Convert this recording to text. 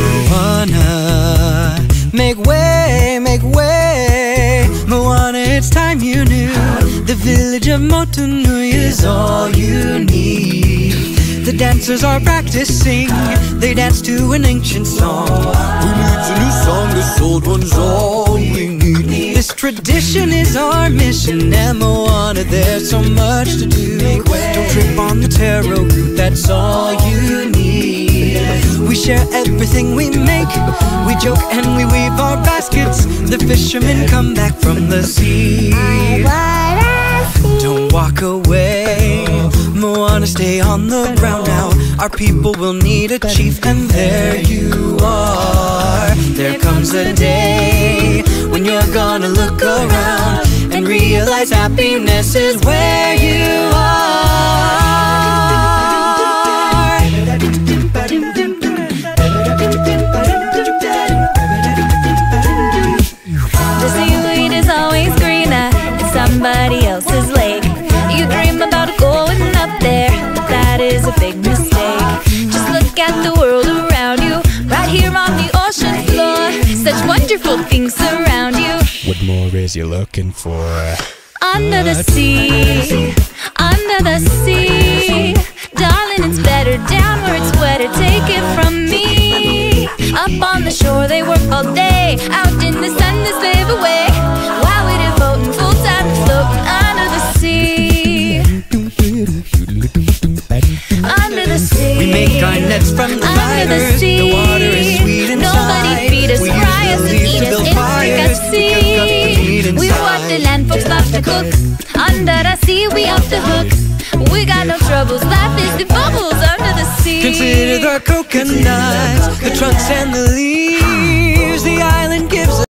Moana, make way, make way. Moana, it's time you knew. The village of Motunui is all you need. The dancers are practicing, they dance to an ancient song. Who needs a old one's all we need. This tradition is our mission, and Moana, there's so much to do. Don't trip on the taro root, that's all you need. We share everything we make. We joke and we weave our baskets. The fishermen come back from the sea. Don't walk away. Moana, stay on the ground. Our people will need a chief, and there you are. There comes a day when you're gonna look around and realize happiness is where at the world around you, right here on the ocean floor. Such wonderful things surround you. What more is you looking for? Under the sea, under the sea. Darling, it's better down where it's wetter. Take it from me. Up on the shore, they work all day. Make our nets from the Under the sea. The water is sweet inside. Nobody feed us, we fry us, and eat us in fires. We cook the sea. We walk the land, folks love to cook. Under the sea, we off the hook. We got no troubles. Life is the bubbles under the sea. Consider the coconuts, the trunks and the leaves. The island gives